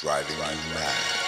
driving you mad.